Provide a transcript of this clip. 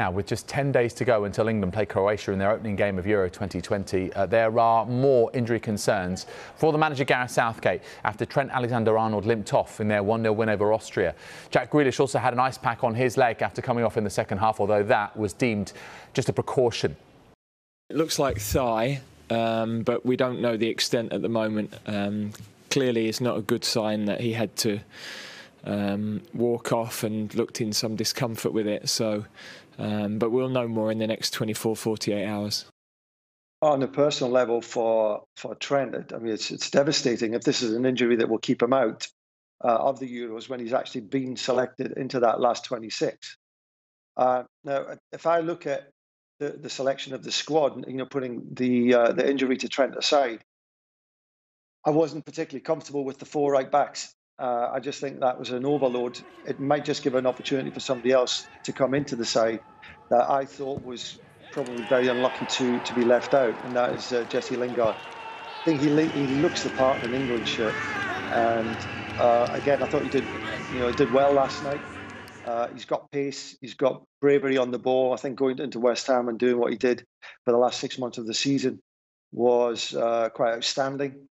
Now, with just 10 days to go until England play Croatia in their opening game of Euro 2020, uh, there are more injury concerns for the manager Gareth Southgate after Trent Alexander-Arnold limped off in their 1-0 win over Austria. Jack Grealish also had an ice pack on his leg after coming off in the second half, although that was deemed just a precaution. It looks like thigh, um, but we don't know the extent at the moment. Um, clearly, it's not a good sign that he had to um, walk off and looked in some discomfort with it. So, um, but we'll know more in the next 24, 48 hours. On a personal level, for for Trent, I mean, it's it's devastating if this is an injury that will keep him out uh, of the Euros when he's actually been selected into that last 26. Uh, now, if I look at the, the selection of the squad, you know, putting the uh, the injury to Trent aside, I wasn't particularly comfortable with the four right backs. Uh, I just think that was an overload. It might just give an opportunity for somebody else to come into the side that I thought was probably very unlucky to to be left out, and that is uh, Jesse Lingard. I think he he looks the part in an England shirt, and uh, again, I thought he did you know he did well last night. Uh, he's got pace, he's got bravery on the ball. I think going into West Ham and doing what he did for the last six months of the season was uh, quite outstanding.